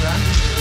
Brand.